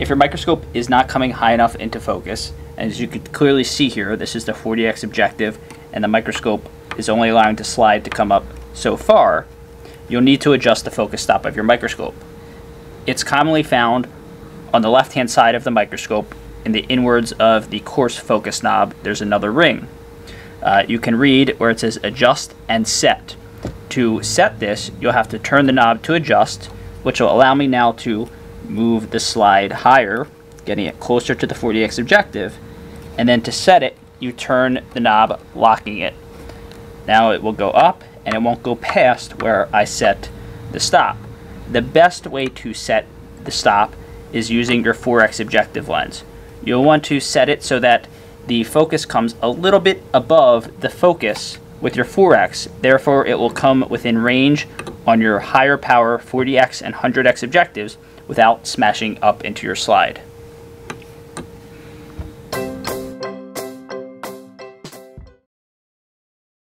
If your microscope is not coming high enough into focus, as you can clearly see here, this is the 40x objective, and the microscope is only allowing the slide to come up so far, you'll need to adjust the focus stop of your microscope. It's commonly found on the left-hand side of the microscope in the inwards of the coarse focus knob, there's another ring. Uh, you can read where it says adjust and set. To set this, you'll have to turn the knob to adjust, which will allow me now to move the slide higher, getting it closer to the 40x objective, and then to set it, you turn the knob, locking it. Now it will go up, and it won't go past where I set the stop. The best way to set the stop is using your 4x objective lens. You'll want to set it so that the focus comes a little bit above the focus with your 4x. Therefore, it will come within range on your higher power 40x and 100x objectives without smashing up into your slide.